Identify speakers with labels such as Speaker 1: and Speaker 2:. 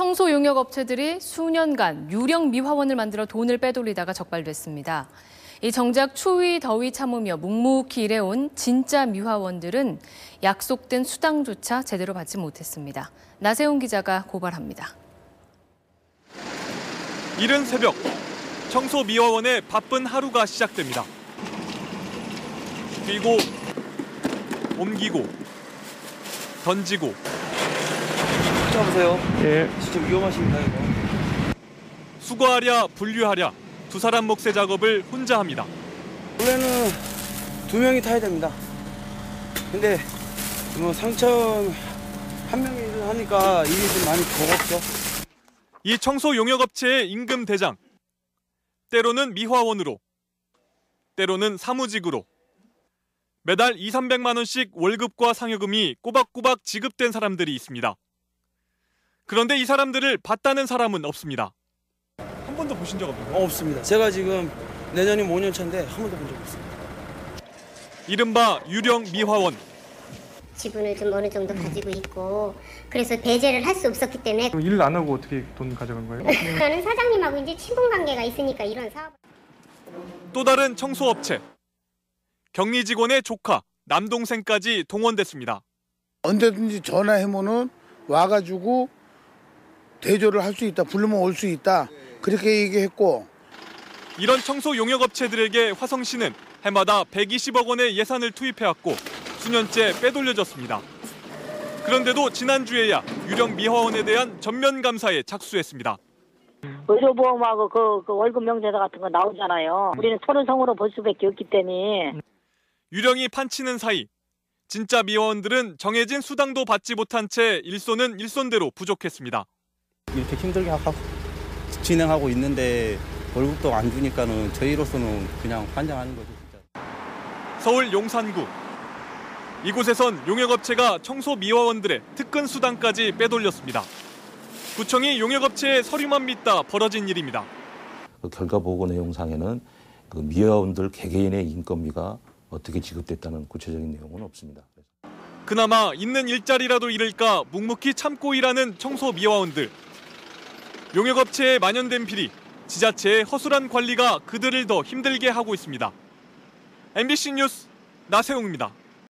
Speaker 1: 청소 용역 업체들이 수년간 유령 미화원을 만들어 돈을 빼돌리다가 적발됐습니다. 이 정작 추위 더위 참으며 묵묵히 일해온 진짜 미화원들은 약속된 수당조차 제대로 받지 못했습니다. 나세훈 기자가 고발합니다.
Speaker 2: 이른 새벽 청소 미화원의 바쁜 하루가 시작됩니다. 그리고 옮기고 던지고
Speaker 3: 잡으세요.
Speaker 4: 예.
Speaker 3: 진짜 위험하십니다 이거.
Speaker 2: 수거하랴 분류하랴 두 사람 몫의 작업을 혼자 합니다.
Speaker 3: 원래는 두 명이 타야 됩니다. 근데 뭐 상천 한 명이 하니까 일이 좀 많이 적었죠.
Speaker 2: 이 청소 용역 업체의 임금 대장. 때로는 미화원으로, 때로는 사무직으로 매달 2, 300만 원씩 월급과 상여금이 꼬박꼬박 지급된 사람들이 있습니다. 그런데 이 사람들을 봤다는 사람은 없습니다. 한 번도 보신 적 없나요?
Speaker 3: 어, 없습니다. 제가 지금 내년이 5년 차인데 한 번도 본 적 없습니다.
Speaker 2: 이른바 유령 미화원.
Speaker 5: 지분을 좀 어느 정도 가지고 있고 그래서 배제를 할 수 없었기 때문에
Speaker 4: 일을 안 하고 어떻게 돈 가져간 거예요?
Speaker 5: 저는 사장님하고 이제 친분 관계가 있으니까 이런 사업
Speaker 2: 또 다른 청소업체. 격리 직원의 조카, 남동생까지 동원됐습니다.
Speaker 6: 언제든지 전화하면은 와가지고 대조를 할 수 있다. 부르면 올 수 있다. 그렇게 얘기했고
Speaker 2: 이런 청소 용역 업체들에게 화성시는 해마다 120억 원의 예산을 투입해왔고 수년째 빼돌려졌습니다. 그런데도 지난주에야 유령 미화원에 대한 전면 감사에 착수했습니다.
Speaker 7: 의료보험하고 그, 그 월급 명세서 같은 거 나오잖아요. 우리는 토른성으로 볼 수밖에 없기 때문에
Speaker 2: 유령이 판치는 사이 진짜 미화원들은 정해진 수당도 받지 못한 채 일손은 일손대로 부족했습니다.
Speaker 8: 이렇게 힘들게 하고 진행하고 있는데 월급도 안 주니까는 저희로서는 그냥 환장하는 거죠. 진짜.
Speaker 2: 서울 용산구 이곳에선 용역업체가 청소 미화원들의 특근 수당까지 빼돌렸습니다. 구청이 용역업체의 서류만 믿다 벌어진 일입니다.
Speaker 9: 그 결과 보고 내용상에는 그 미화원들 개개인의 인건비가 어떻게 지급됐다는 구체적인 내용은 없습니다.
Speaker 2: 그나마 있는 일자리라도 잃을까 묵묵히 참고 일하는 청소 미화원들. 용역업체에 만연된 비리, 지자체의 허술한 관리가 그들을 더 힘들게 하고 있습니다. MBC 뉴스 나세웅입니다.